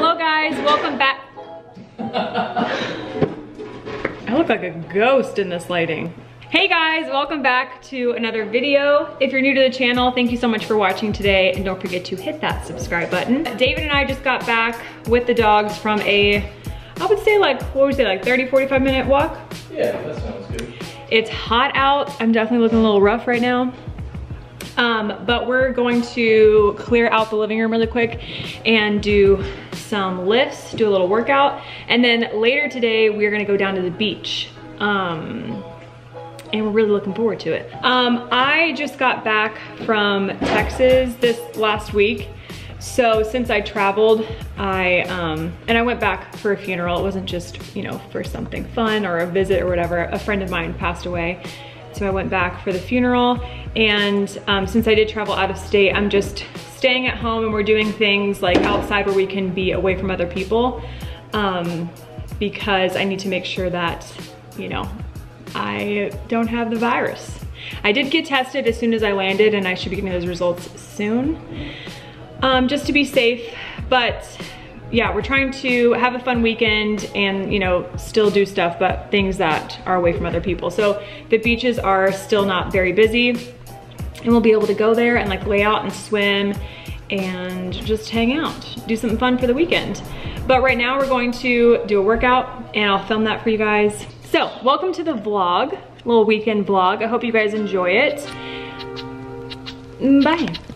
Hello guys, welcome back. I look like a ghost in this lighting. Hey guys, welcome back to another video. If you're new to the channel, thank you so much for watching today and don't forget to hit that subscribe button. David and I just got back with the dogs from a, I would say like, what would we say, like 30, 45 minute walk? Yeah, that sounds good. It's hot out. I'm definitely looking a little rough right now. Um, but we're going to clear out the living room really quick and do some lifts, do a little workout. And then later today, we're gonna go down to the beach. Um, and we're really looking forward to it. Um, I just got back from Texas this last week. So since I traveled, I, um, and I went back for a funeral. It wasn't just, you know, for something fun or a visit or whatever. A friend of mine passed away. So I went back for the funeral. And um, since I did travel out of state, I'm just staying at home and we're doing things like outside where we can be away from other people. Um, because I need to make sure that, you know, I don't have the virus. I did get tested as soon as I landed and I should be getting those results soon um, just to be safe. But yeah, we're trying to have a fun weekend and, you know, still do stuff, but things that are away from other people. So the beaches are still not very busy and we'll be able to go there and like lay out and swim and just hang out, do something fun for the weekend. But right now we're going to do a workout and I'll film that for you guys. So welcome to the vlog, little weekend vlog. I hope you guys enjoy it. Bye.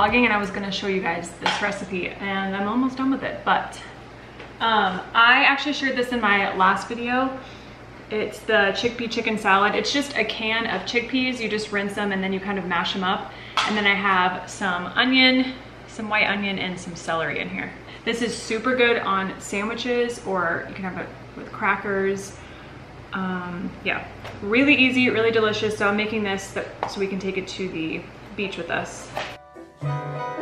Vlogging and I was gonna show you guys this recipe and I'm almost done with it, but um, I actually shared this in my last video. It's the chickpea chicken salad. It's just a can of chickpeas. You just rinse them and then you kind of mash them up. And then I have some onion, some white onion and some celery in here. This is super good on sandwiches or you can have it with crackers. Um, yeah, really easy, really delicious. So I'm making this so we can take it to the beach with us. You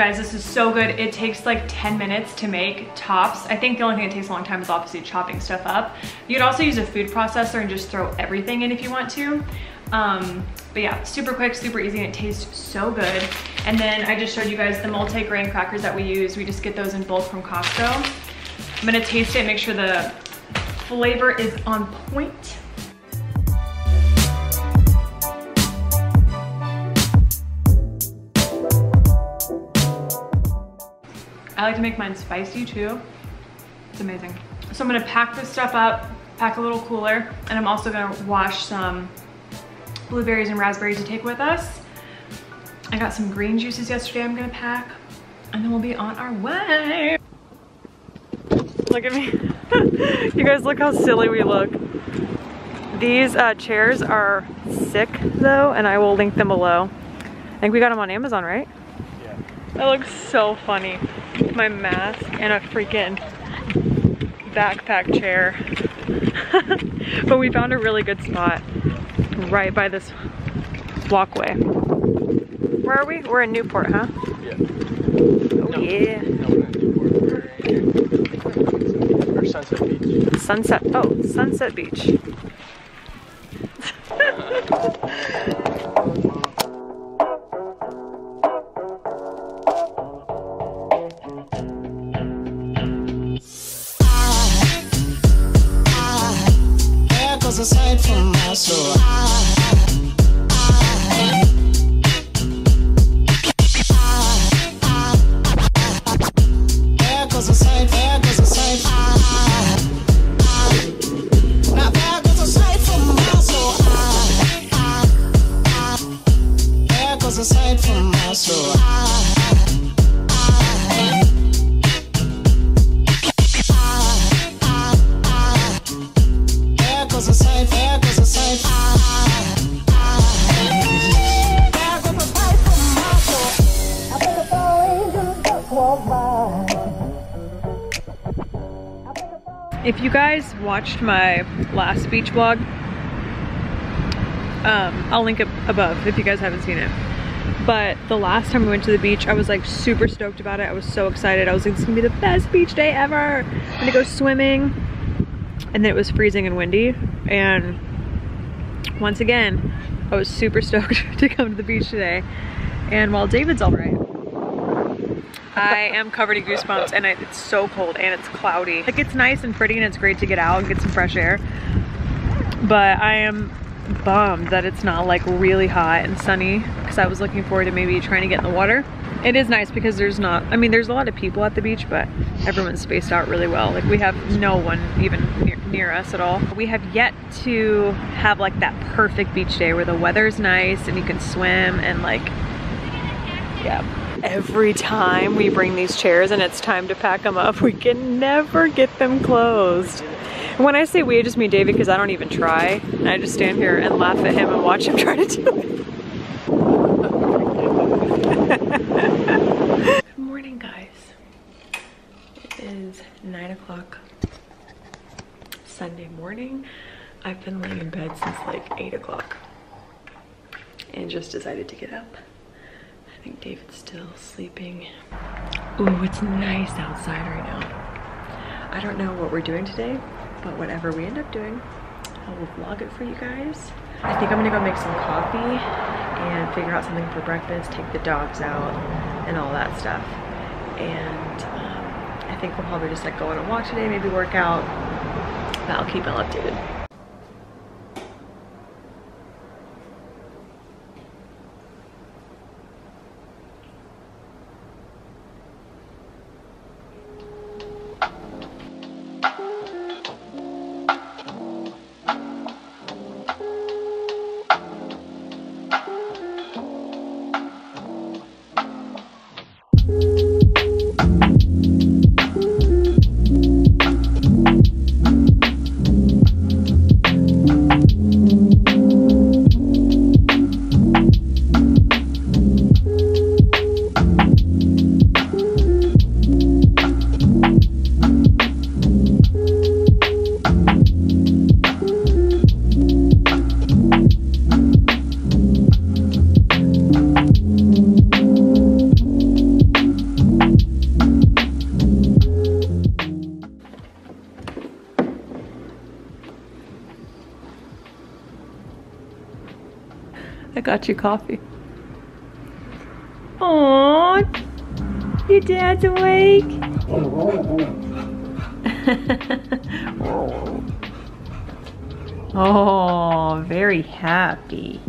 guys, this is so good. It takes like 10 minutes to make tops. I think the only thing that takes a long time is obviously chopping stuff up. You could also use a food processor and just throw everything in if you want to. Um, but yeah, super quick, super easy, and it tastes so good. And then I just showed you guys the multi-grain crackers that we use. We just get those in bulk from Costco. I'm gonna taste it, make sure the flavor is on point. Like to make mine spicy too. It's amazing. So I'm gonna pack this stuff up, pack a little cooler, and I'm also gonna wash some blueberries and raspberries to take with us. I got some green juices yesterday I'm gonna pack, and then we'll be on our way. Look at me. you guys look how silly we look. These uh, chairs are sick though, and I will link them below. I think we got them on Amazon, right? That looks so funny. My mask and a freaking backpack chair. but we found a really good spot right by this walkway. Where are we? We're in Newport, huh? Yeah. Oh No. yeah. No, we're not in Newport. We're in- Or Sunset Beach. Sunset, oh, Sunset Beach. If you guys watched my last beach vlog, um, I'll link it above if you guys haven't seen it. But the last time we went to the beach, I was like super stoked about it. I was so excited. I was like, is gonna be the best beach day ever. I'm gonna go swimming. And then it was freezing and windy. And once again, I was super stoked to come to the beach today. And while David's all right, I am covered in goosebumps and it's so cold and it's cloudy. Like it's nice and pretty and it's great to get out and get some fresh air. But I am bummed that it's not like really hot and sunny because I was looking forward to maybe trying to get in the water. It is nice because there's not, I mean, there's a lot of people at the beach, but everyone's spaced out really well. Like we have no one even near, near us at all. We have yet to have like that perfect beach day where the weather's nice and you can swim and like yeah. Every time we bring these chairs and it's time to pack them up, we can never get them closed. And when I say we, I just mean David because I don't even try. And I just stand here and laugh at him and watch him try to do it. Good morning, guys. It is nine o'clock Sunday morning. I've been laying in bed since like eight o'clock and just decided to get up. I think David's still sleeping. Ooh, it's nice outside right now. I don't know what we're doing today, but whatever we end up doing, I will vlog it for you guys. I think I'm gonna go make some coffee and figure out something for breakfast, take the dogs out, and all that stuff. And um, I think we'll probably just like go on a walk today, maybe work out, but I'll keep y'all updated. I got you coffee. Aww, your dad's awake. oh, very happy.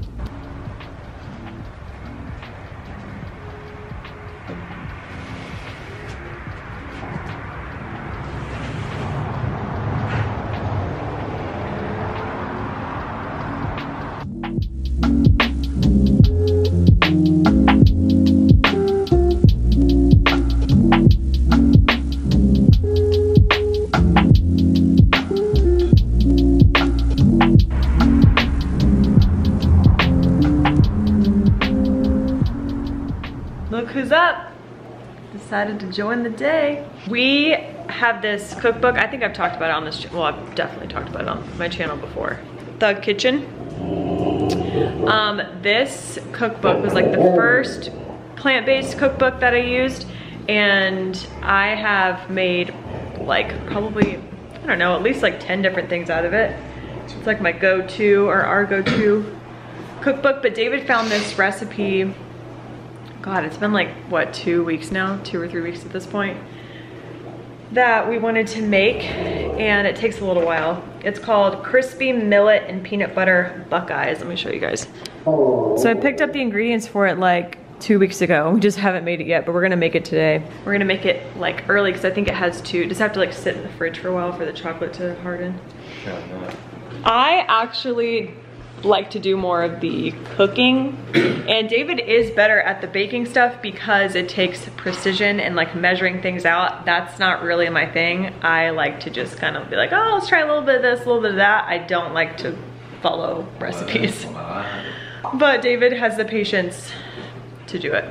Who's up. Decided to join the day. We have this cookbook. I think I've talked about it on this, well, I've definitely talked about it on my channel before. Thug Kitchen. Um, this cookbook was like the first plant-based cookbook that I used and I have made like probably, I don't know, at least like 10 different things out of it. It's like my go-to or our go-to cookbook, but David found this recipe. God, it's been like, what, two weeks now? Two or three weeks at this point that we wanted to make and it takes a little while. It's called crispy millet and peanut butter buckeyes. Let me show you guys. So I picked up the ingredients for it like two weeks ago. We just haven't made it yet, but we're gonna make it today. We're gonna make it like early because I think it has to, just have to like sit in the fridge for a while for the chocolate to harden. I actually like to do more of the cooking and David is better at the baking stuff because it takes precision and like measuring things out. That's not really my thing. I like to just kind of be like, oh, let's try a little bit of this, a little bit of that. I don't like to follow recipes. But David has the patience to do it.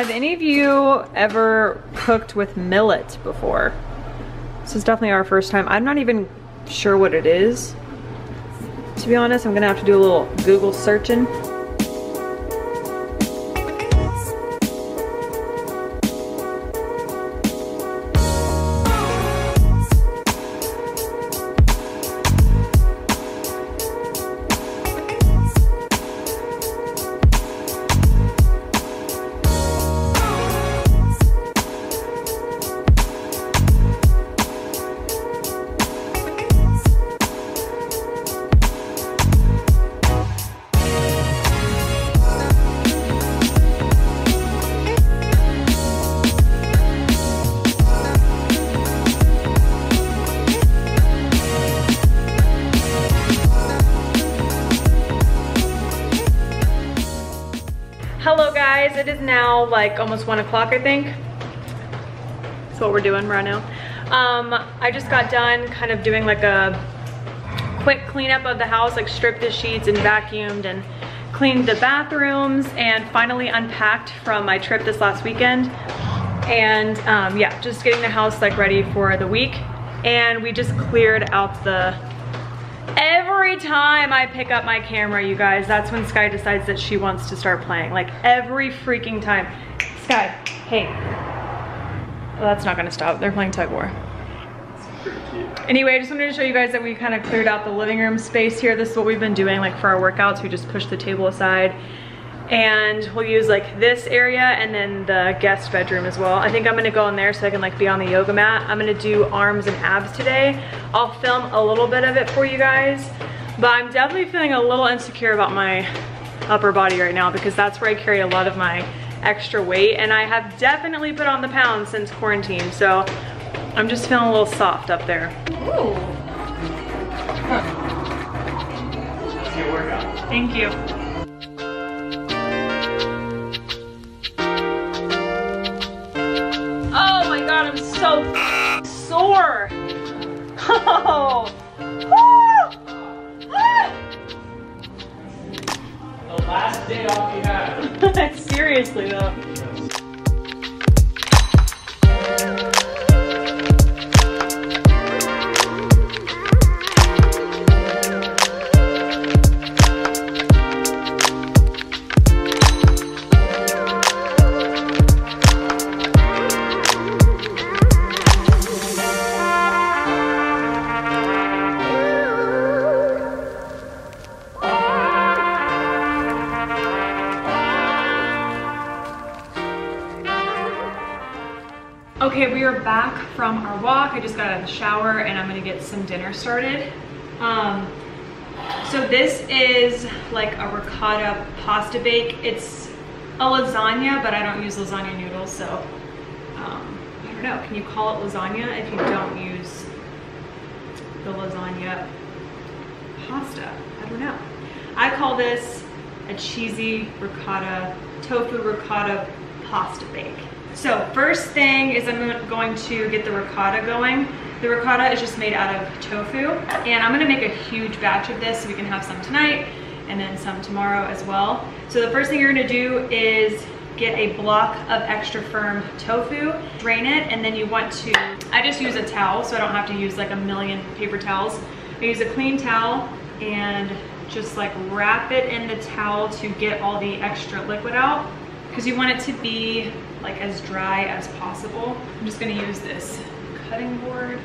Have any of you ever cooked with millet before? This is definitely our first time. I'm not even sure what it is. To be honest, I'm gonna have to do a little Google searching. It is now like almost one o'clock I think. That's what we're doing right now. Um, I just got done kind of doing like a quick cleanup of the house, like stripped the sheets and vacuumed and cleaned the bathrooms and finally unpacked from my trip this last weekend. And um, yeah, just getting the house like ready for the week. And we just cleared out the Every time I pick up my camera, you guys, that's when Sky decides that she wants to start playing. Like every freaking time. Sky, hey. Well, that's not gonna stop. They're playing tug war. Anyway, I just wanted to show you guys that we kind of cleared out the living room space here. This is what we've been doing like for our workouts. We just push the table aside and we'll use like this area and then the guest bedroom as well. I think I'm gonna go in there so I can like be on the yoga mat. I'm gonna do arms and abs today. I'll film a little bit of it for you guys, but I'm definitely feeling a little insecure about my upper body right now because that's where I carry a lot of my extra weight and I have definitely put on the pounds since quarantine. So I'm just feeling a little soft up there. Ooh. Thank you. God, I'm so sore. Oh. The last day off you have. Seriously though. Okay, we are back from our walk. I just got out of the shower and I'm gonna get some dinner started. Um, so this is like a ricotta pasta bake. It's a lasagna, but I don't use lasagna noodles, so um, I don't know. Can you call it lasagna if you don't use the lasagna pasta? I don't know. I call this a cheesy ricotta, tofu ricotta pasta bake. So first thing is I'm going to get the ricotta going. The ricotta is just made out of tofu and I'm gonna make a huge batch of this so we can have some tonight and then some tomorrow as well. So the first thing you're gonna do is get a block of extra firm tofu, drain it, and then you want to, I just use a towel so I don't have to use like a million paper towels. I use a clean towel and just like wrap it in the towel to get all the extra liquid out because you want it to be like as dry as possible. I'm just gonna use this cutting board.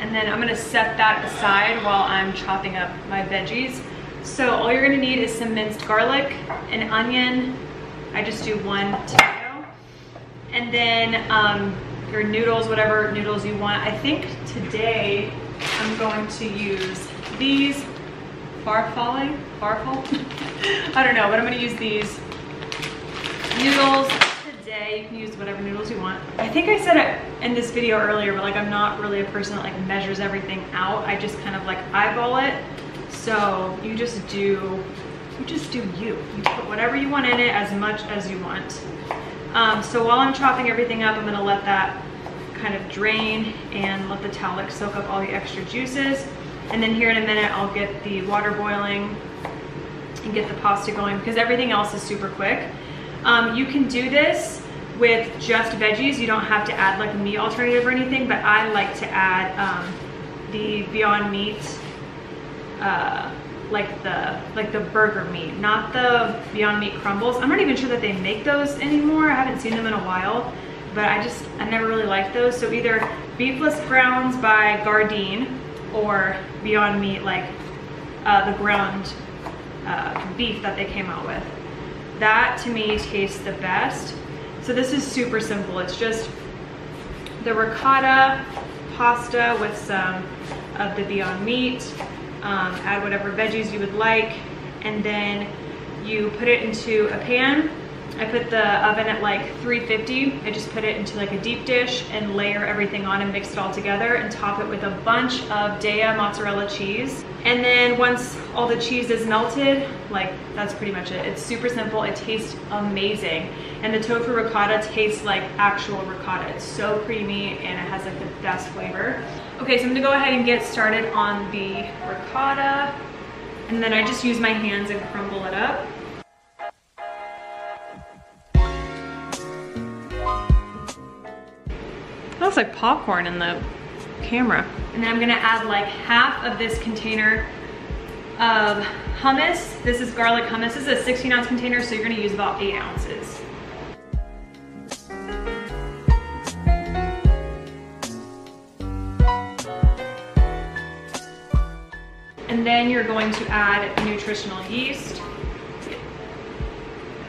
And then I'm gonna set that aside while I'm chopping up my veggies. So all you're gonna need is some minced garlic, an onion. I just do one tomato. And then um, your noodles, whatever noodles you want. I think today I'm going to use these farfalle, farfal? I don't know, but I'm gonna use these noodles today. You can use whatever noodles you want. I think I said it in this video earlier, but like I'm not really a person that like measures everything out. I just kind of like eyeball it. So you just do, you just do you. You put whatever you want in it as much as you want. Um, so while I'm chopping everything up, I'm gonna let that kind of drain and let the towel like soak up all the extra juices. And then here in a minute, I'll get the water boiling and get the pasta going because everything else is super quick. Um, you can do this with just veggies. You don't have to add like a meat alternative or anything, but I like to add um, the Beyond Meat, uh, like the like the burger meat, not the Beyond Meat crumbles. I'm not even sure that they make those anymore. I haven't seen them in a while, but I just, I never really liked those. So either Beefless Grounds by Gardein or Beyond Meat, like uh, the ground uh, beef that they came out with. That to me tastes the best. So this is super simple. It's just the ricotta pasta with some of the Beyond Meat. Um, add whatever veggies you would like. And then you put it into a pan I put the oven at like 350. I just put it into like a deep dish and layer everything on and mix it all together and top it with a bunch of Daiya mozzarella cheese. And then once all the cheese is melted, like that's pretty much it. It's super simple. It tastes amazing. And the tofu ricotta tastes like actual ricotta. It's so creamy and it has like the best flavor. Okay, so I'm gonna go ahead and get started on the ricotta. And then I just use my hands and crumble it up. looks like popcorn in the camera. And then I'm gonna add like half of this container of hummus. This is garlic hummus. This is a 16 ounce container, so you're gonna use about eight ounces. And then you're going to add nutritional yeast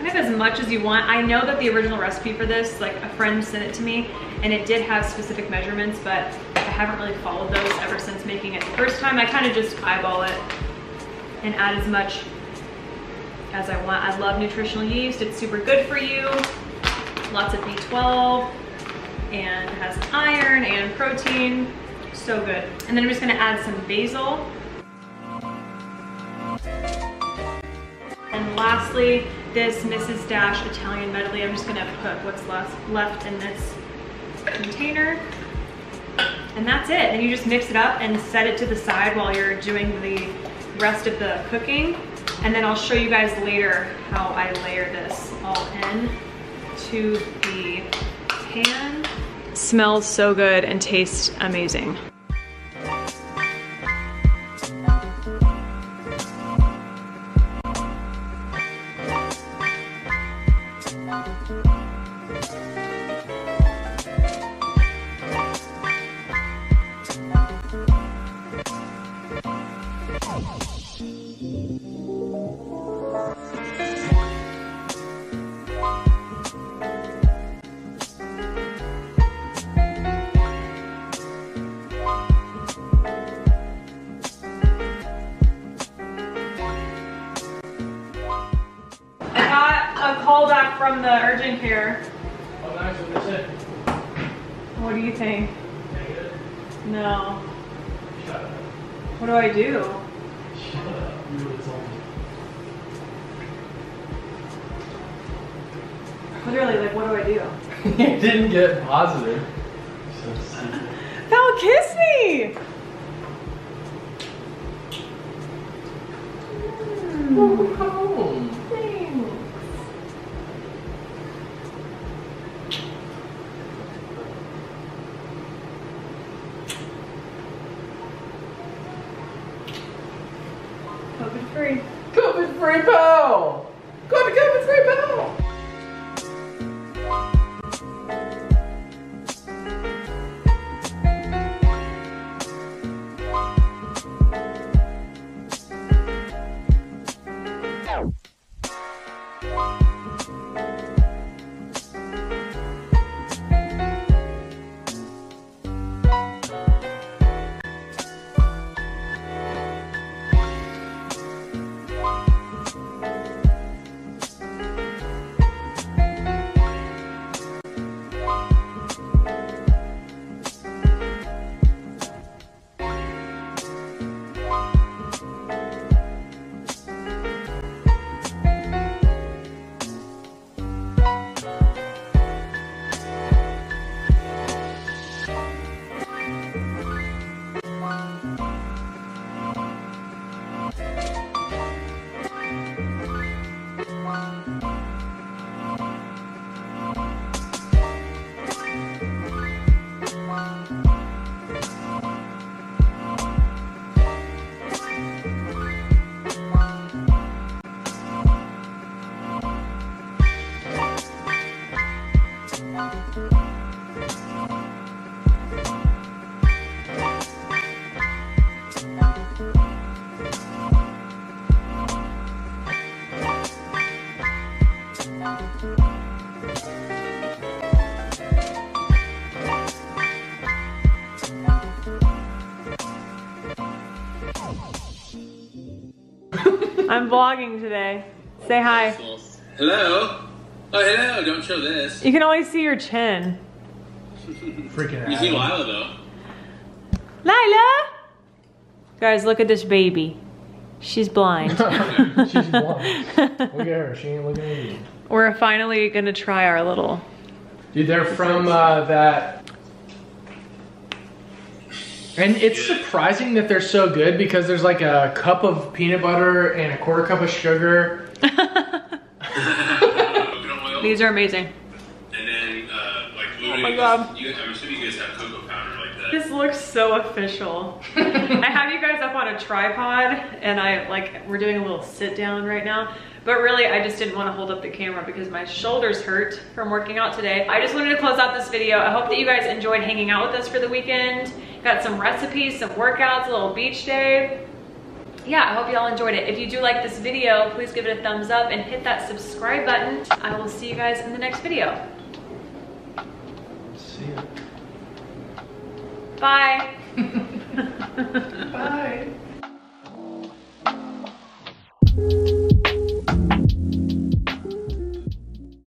kind of as much as you want. I know that the original recipe for this, like a friend sent it to me and it did have specific measurements, but I haven't really followed those ever since making it the first time. I kind of just eyeball it and add as much as I want. I love nutritional yeast. It's super good for you. Lots of B12 and has iron and protein. So good. And then I'm just gonna add some basil. And lastly, this Mrs. Dash Italian medley. I'm just gonna put what's left, left in this container. And that's it. And you just mix it up and set it to the side while you're doing the rest of the cooking. And then I'll show you guys later how I layer this all in to the pan. Smells so good and tastes amazing. The urgent care. Oh, nice. What they say? What do you think? Negative. No. Shut up. What do I do? Shut up. You would have told me. Literally, like, what do I do? you didn't get positive. So stupid. Val, kiss me! Welcome home. I'm vlogging today. Say hi. Hello? Oh, hello. Don't show this. You can only see your chin. Freaking out. You see. Lila, though. Lila! Guys, look at this baby. She's blind. She's blind. Look at her. She ain't looking at you. We're finally gonna try our little. Dude, they're from uh, that. And it's surprising that they're so good because there's like a cup of peanut butter and a quarter cup of sugar. These are amazing. And then, uh, like, Oh my God. You, I'm assuming you guys have cocoa powder like that. This looks so official. I have you guys up on a tripod and I like, we're doing a little sit down right now. But really, I just didn't want to hold up the camera because my shoulders hurt from working out today. I just wanted to close out this video. I hope that you guys enjoyed hanging out with us for the weekend. Got some recipes, some workouts, a little beach day. Yeah, I hope y'all enjoyed it. If you do like this video, please give it a thumbs up and hit that subscribe button. I will see you guys in the next video. See ya. Bye. Bye. Bye.